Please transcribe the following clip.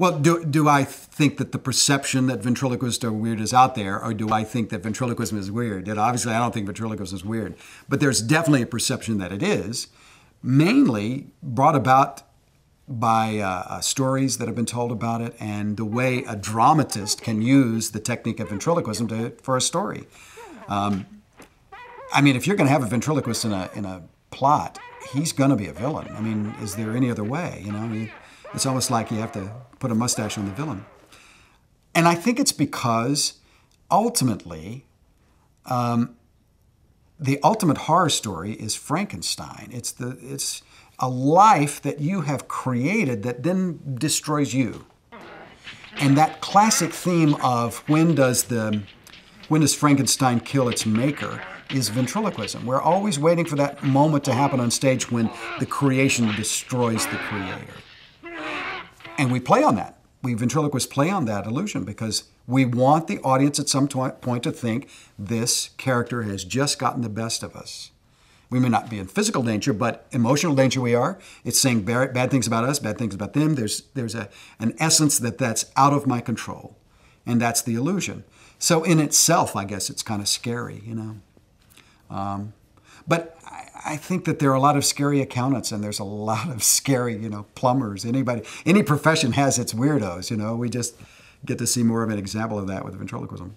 Well, do, do I think that the perception that ventriloquists are weird is out there, or do I think that ventriloquism is weird? And obviously, I don't think ventriloquism is weird, but there's definitely a perception that it is, mainly brought about by uh, uh, stories that have been told about it and the way a dramatist can use the technique of ventriloquism to, for a story. Um, I mean, if you're going to have a ventriloquist in a, in a plot, he's going to be a villain. I mean, is there any other way? You know, it's almost like you have to put a mustache on the villain. And I think it's because ultimately, um, the ultimate horror story is Frankenstein. It's the it's a life that you have created that then destroys you. And that classic theme of when does the when does Frankenstein kill its maker is ventriloquism. We're always waiting for that moment to happen on stage when the creation destroys the creator. And we play on that. We ventriloquists play on that illusion because we want the audience at some point to think this character has just gotten the best of us. We may not be in physical danger, but emotional danger we are. It's saying bad things about us, bad things about them. There's, there's a, an essence that that's out of my control. And that's the illusion. So in itself, I guess it's kind of scary, you know. Um, but I think that there are a lot of scary accountants and there's a lot of scary, you know, plumbers. Anybody, any profession has its weirdos, you know. We just get to see more of an example of that with ventriloquism.